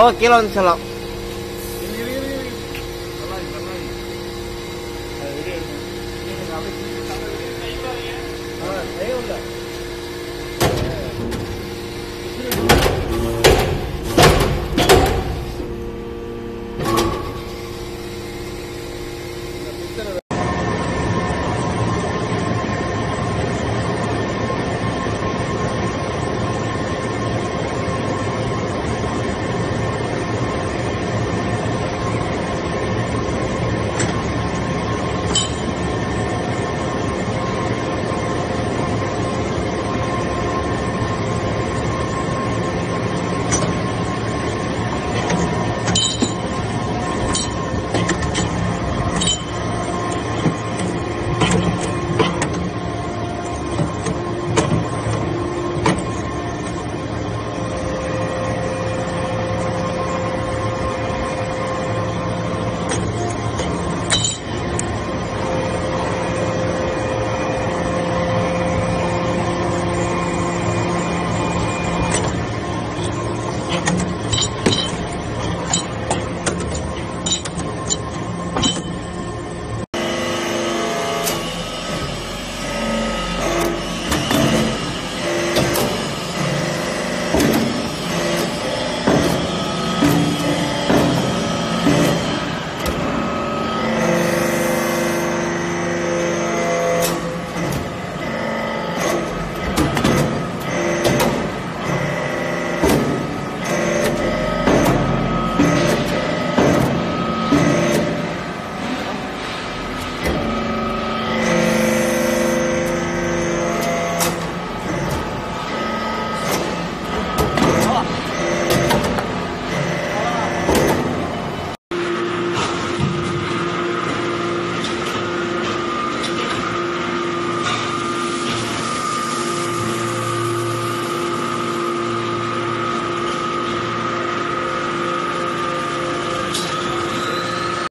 哦，给老子吃了。